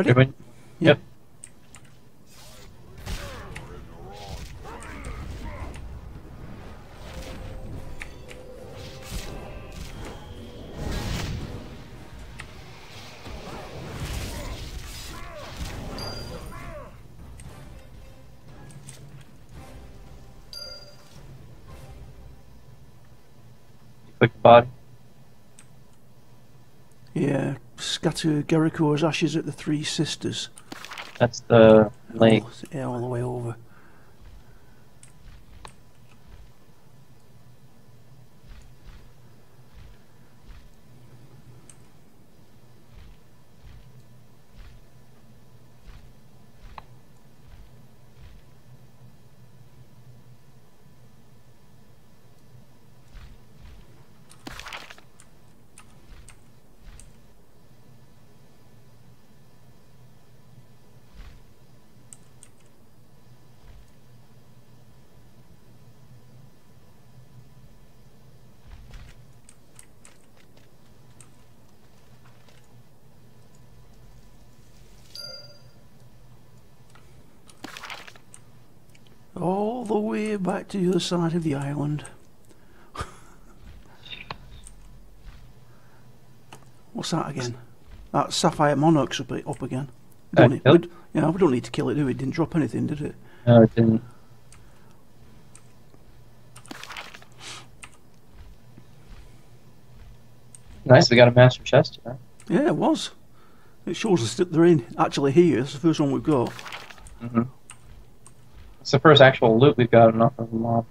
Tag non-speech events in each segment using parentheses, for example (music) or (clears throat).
Ready? Everyone? Yep. Click the body. Yeah. Scatter Geriko's ashes at the Three Sisters. That's the lake. Oh, yeah, all the way over. All the way back to the other side of the island. What's that again? That Sapphire Monarch's up, up again. Uh, Don't need, it? d- yeah, we don't need to kill it, do we? It didn't drop anything, did it? No, it didn't. Nice, we got a master chest. Yeah, it was. It shows us that they're in actually here. It's the first one we've got. Mm-hmm. It's the first actual loot we've gotten off of the mob.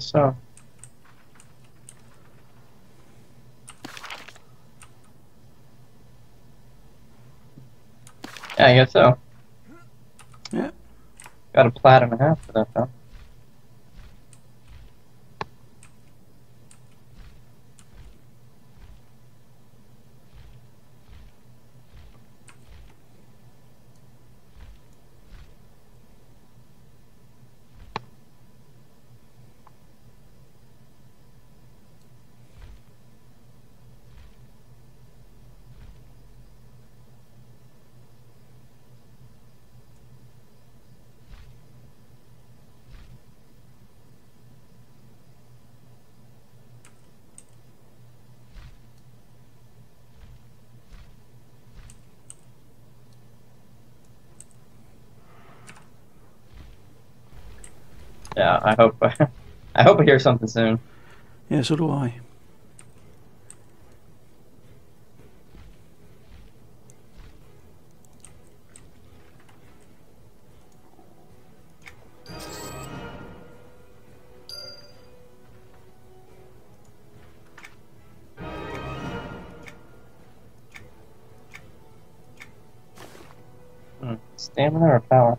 So. Yeah, I guess so. Yeah. Got a plat and a half for that though. Yeah, I hope (laughs) I hope I hear something soon. Yeah, so do I. Hmm. Stamina or power?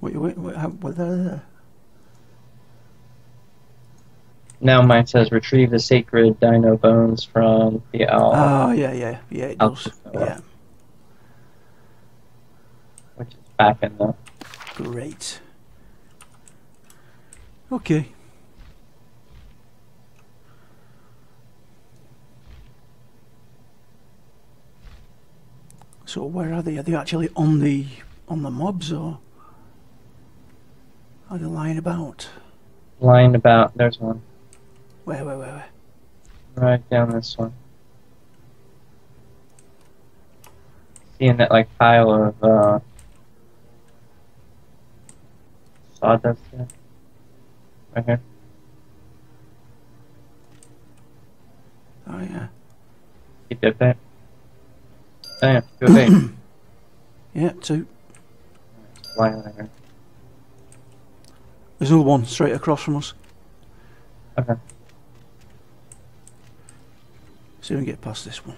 Wait, wait, wait, what, there? Now mine says retrieve the sacred dino bones from the owl, Oh, yeah, yeah, yeah, it does. Yeah, which is back in the. great. Okay. So where are they? Are they actually on the on the mobs or are they lying about? Lying about. There's one. Where, where, where, where? Right down this one. Seeing that like pile of uh, sawdust here. Right here. Oh yeah. Keep it back. Damn, go big. (coughs) Yeah, two. Lying right here. There's another one straight across from us. Okay. See if we can get past this one.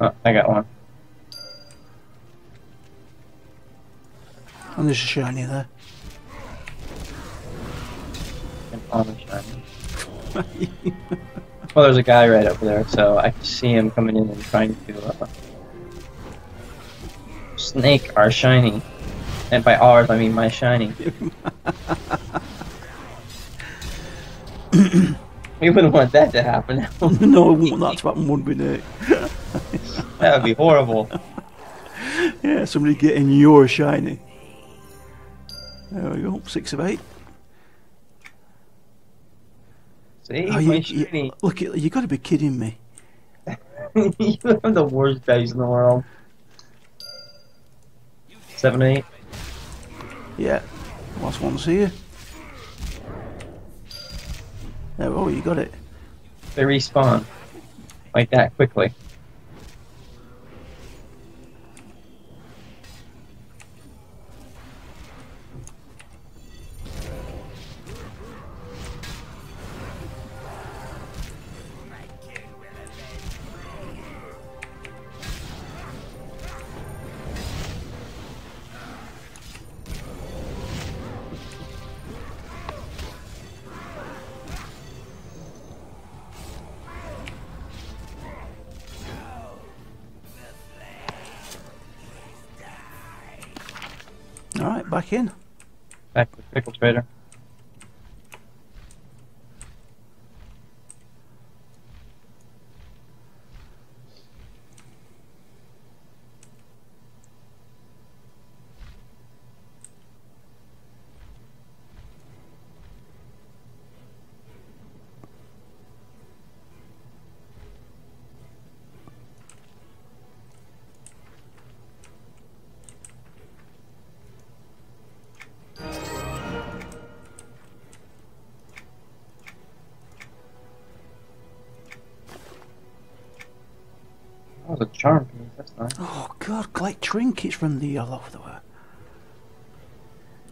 Oh, I got one. And there's a shiny there. An almond shiny. Well, there's a guy right over there, so I can see him coming in and trying to uh, snake our shiny. And by ours, I mean my shiny. (laughs) (clears throat) we wouldn't want that to happen. (laughs) no, wouldn't want that to happen, would we, Nate? that would be horrible. (laughs) Yeah, somebody getting your shiny. There we go, six of eight. See, Oh, you, you, look, you got to be kidding me. (laughs) you have the worst dice in the world. Seven, eight. Yeah, last one's here. There, oh, you got it. They respawn like that quickly. Back with was a charm piece. That's nice. Oh God, collect trinkets from the all over the world.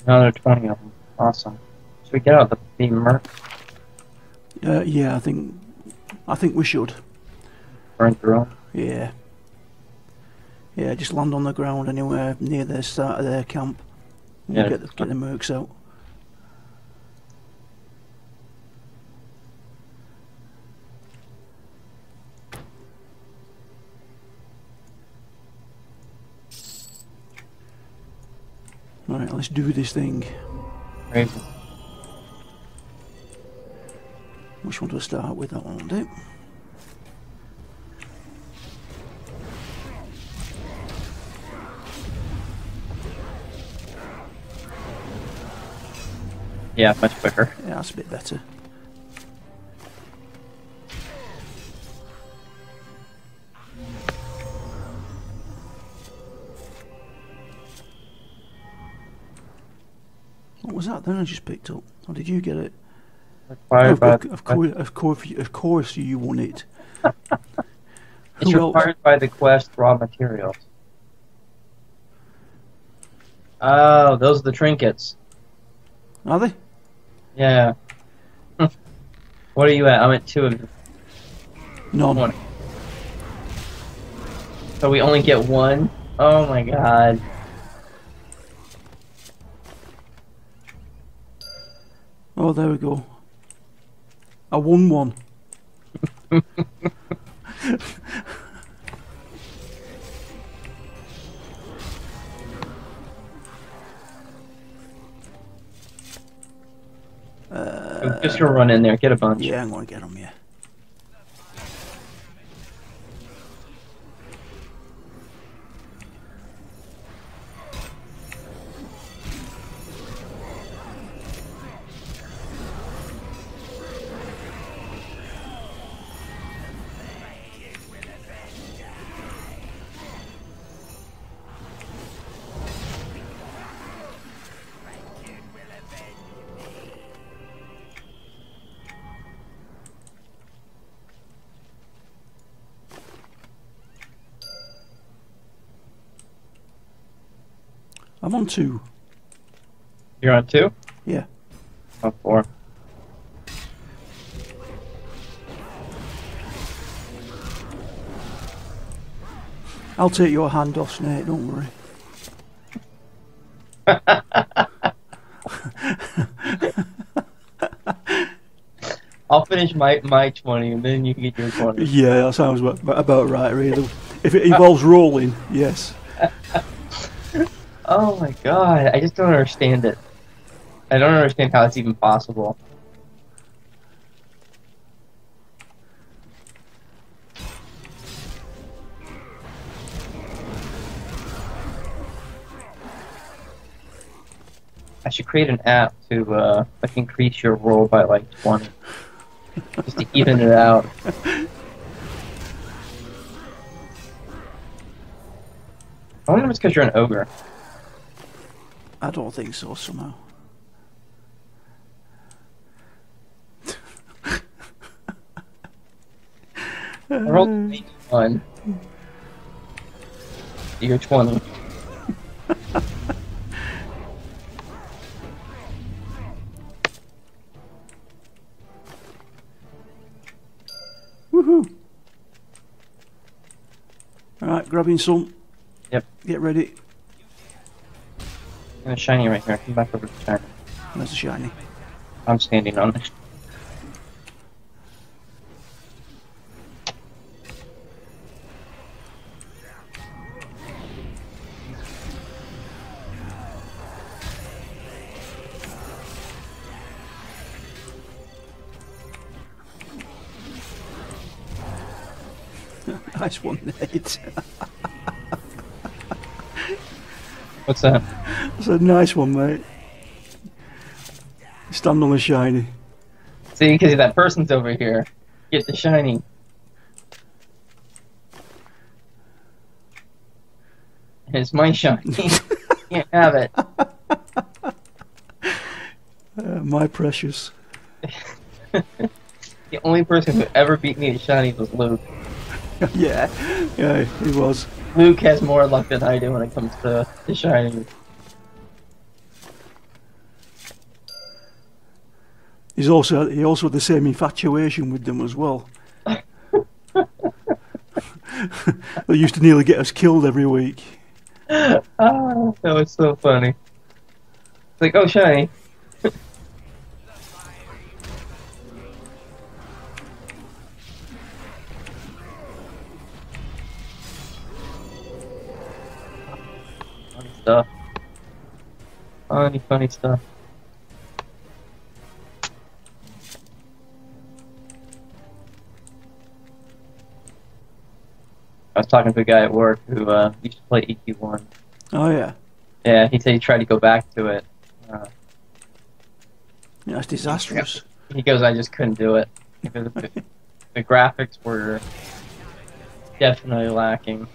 Another 20 of them. Awesome. Should we get out the, the Uh, yeah, I think, I think we should. burn through? Yeah. Yeah, just land on the ground anywhere near the start of their camp. We'll Yeah. get the, get the mercs out. Right, let's do this thing. Crazy. Which one do I start with? That one will do. Yeah, much quicker. Yeah, that's a bit better. What was that then I just picked up? Or did you get it? Of, by, of, course, of course, of course, you won it. it's Who else? required by the quest raw materials. Oh, those are the trinkets. Are they? Yeah. (laughs) what are you at? I'm at two of them. One. So we only get one? Oh my god. Oh, there we go. I won one. uh, Just run in there, get a bunch. Yeah, I'm gonna get them. Yeah. On two. You're on two? Yeah. On four. I'll take your hand off, Snake, don't worry. (laughs) I'll finish my my 20 and then you can get your 20. Yeah, that sounds about, about right, really. If it involves rolling, yes. (laughs) Oh my god, I just don't understand it. I don't understand how it's even possible. I should create an app to uh, like increase your roll by like 20. just to even it out. I wonder if it's because you're an ogre. I don't think so, somehow. I rolled 81. You're 20. Woohoo! Alright, grabbing some. Yep. Get ready. A shiny right here. Come back over to. There's a shiny. I'm standing on it. nice one, Nate. What's that? That's a nice one, mate. Stand on the shiny. See, because that person's over here. Get the shiny. It's my shiny. (laughs) (laughs) Can't have it. Uh, my precious. (laughs) the only person who ever beat me at shiny was Luke. (laughs) yeah, yeah, he was. Luke has more luck than I do when it comes to the shiny. He's also he also had the same infatuation with them as well. (laughs) they used to nearly get us killed every week. (laughs) Ah, that was so funny. It's like, oh, shiny. Stuff. Funny, funny stuff. I was talking to a guy at work who uh, used to play EQ1. Oh yeah, Yeah, he said he tried to go back to it. Uh, yeah, it's disastrous. he goes, I just couldn't do it. (laughs) The, the graphics were definitely lacking.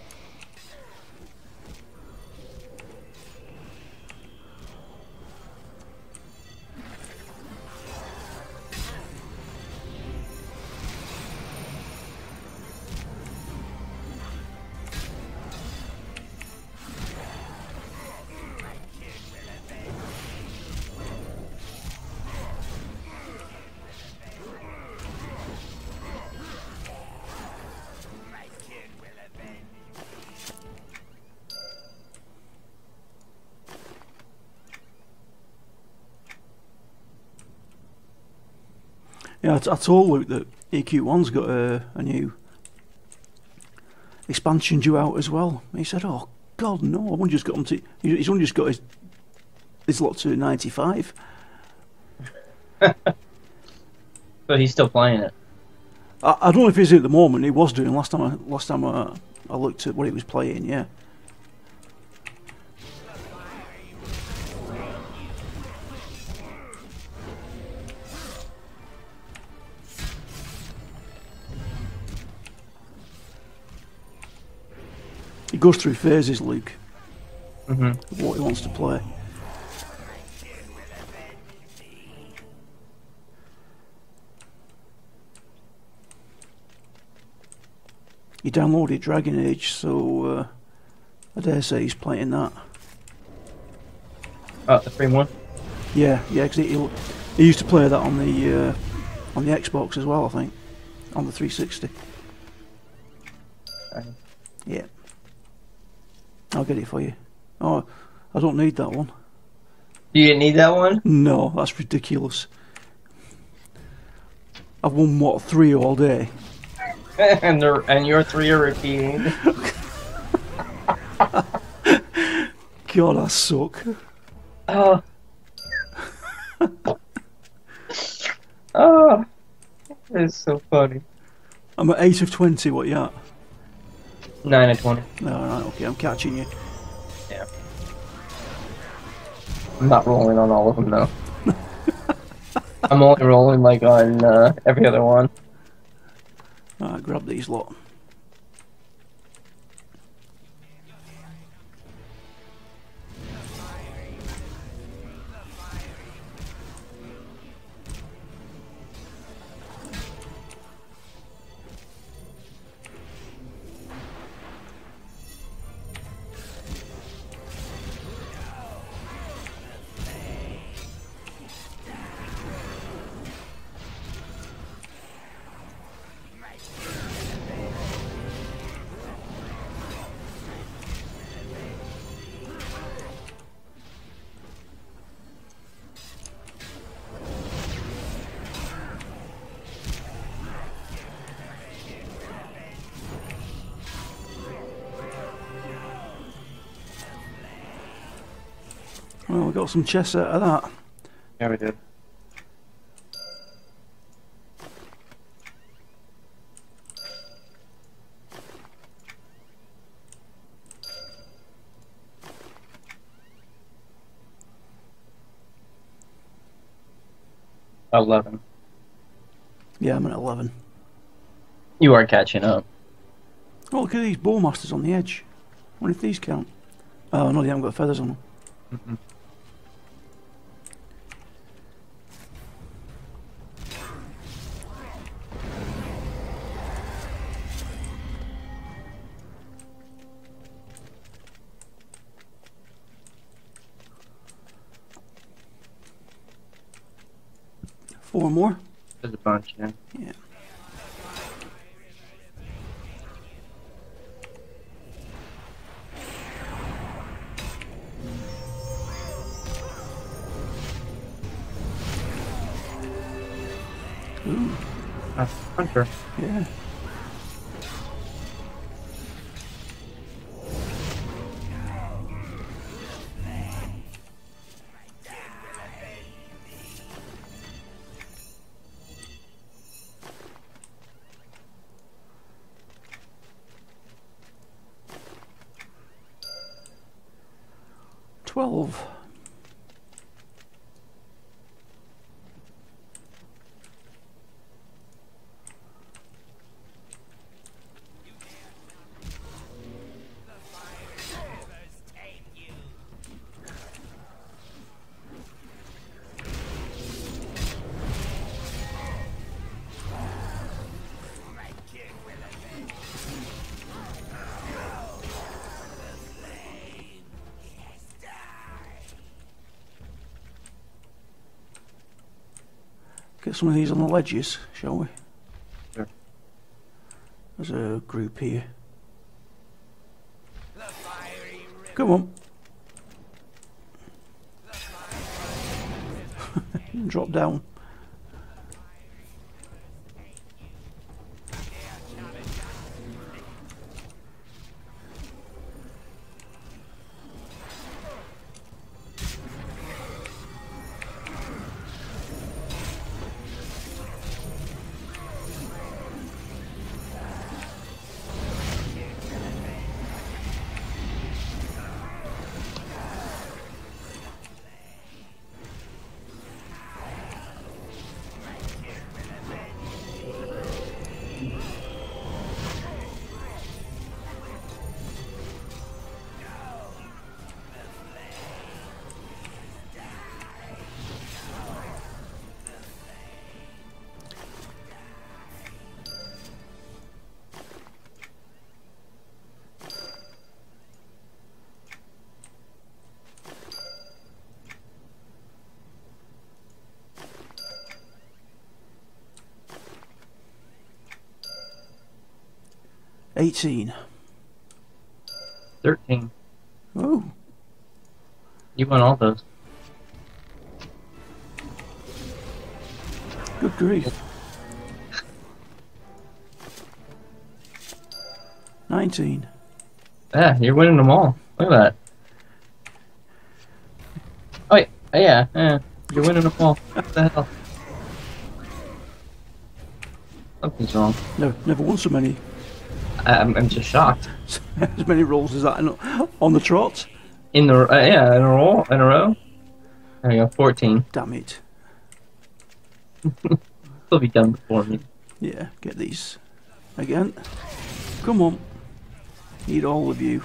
Yeah, I, I told Luke that EQ1's got a, a new expansion due out as well. He said, "Oh God, no! I've only just got him to. He's only just got his his lot to 95." (laughs) but he's still playing it. I, I don't know if he's at the moment. He was doing last time. I, last time I, I looked at what he was playing. Yeah. Goes through phases, Luke. Mm-hmm. What he wants to play. He downloaded Dragon Age, so uh, I dare say he's playing that. Oh, the free one. Yeah, yeah, because he, he used to play that on the uh, on the Xbox as well, I think, on the 360. I'll get it for you. Oh, I don't need that one. Do you didn't need that one? No, that's ridiculous. I've won what three all day. (laughs) and the and your three are repeating. (laughs) God, I suck. Oh. (laughs) oh. It's so funny. I'm at eight of twenty. What you at? Nine and twenty. No, right, okay, I'm catching you. Yeah. I'm not rolling on all of them though. (laughs) I'm only rolling like on uh, every other one. Alright, grab these lot. Well, we got some chests out of that. Yeah, we did. Eleven. Yeah, I'm at 11. You are catching up. Oh, look at these bowmasters on the edge. wonder if these count. Oh, no, they haven't got feathers on them. Mhm. Four Yeah. Ooh, That's Hunter. yeah. Twelve. Get some of these on the ledges, shall we? Sure. There's a group here. Come on. (laughs) Drop down. 18. 13. Oh, You won all those. good grief. 19. Yeah, you're winning them all. Look at that. Oh, wait. Oh, yeah, yeah. You're winning them all. What the hell? Something's wrong. No, never won so many I'm, I'm just shocked. (laughs) as many rolls as that in- on the trot. In the uh, yeah, in a row, in a row. There you go, 14. Damn it. (laughs) They'll be done before me. Yeah, get these again. Come on. Need all of you.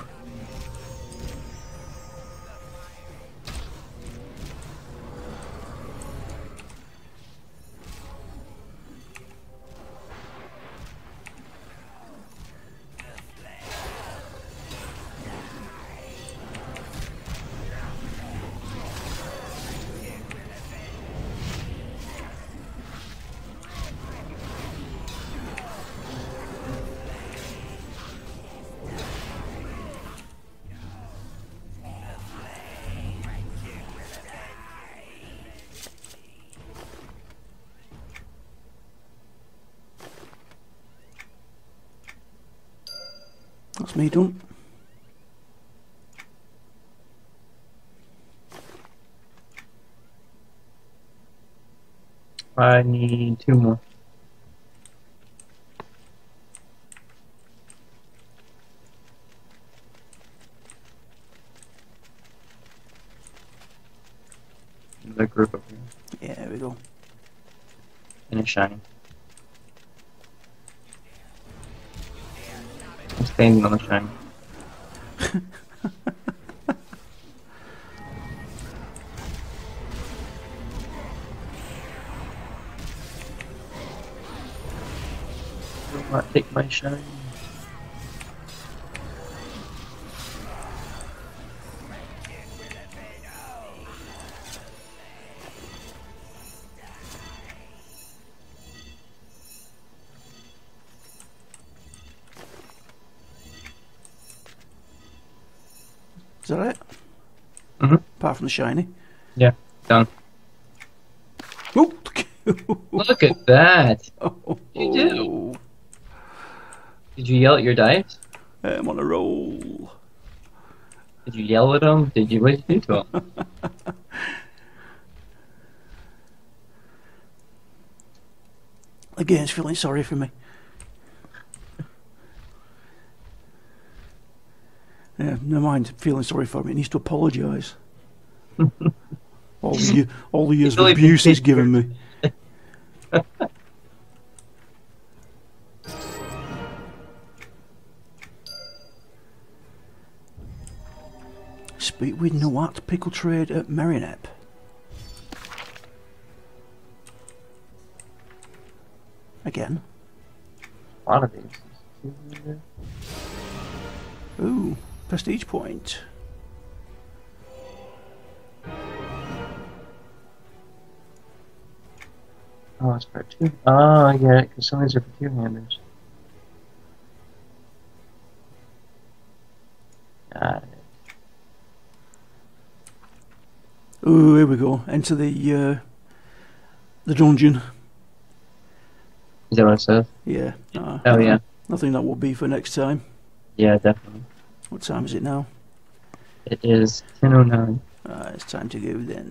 That's me. I need two more. The group over here. Yeah, there we go. And it's shiny. Standing on the not (laughs) take my shine. Apart from the shiny. Yeah, done. (laughs) Look at that! oh, You do. Did you yell at your dice? I'm on a roll. Did you yell at them? Did you? What did you do to them? The game's feeling sorry for me. Yeah, never mind feeling sorry for me. It needs to apologise. All the ye- all the years of abuse he's given me. Speak with Nawat Pickle Trade at Marinep. Again. A lot of these. Ooh, prestige point. Oh, it's part two. Oh, I get it, because some of these are for two-handers. Got it. Ooh, here we go. Enter the uh, the dungeon. Is that what it says? Yeah. Uh, Oh, yeah. I think that will be for next time. Yeah, definitely. What time is it now? It is 10.09. Uh, it's time to go then.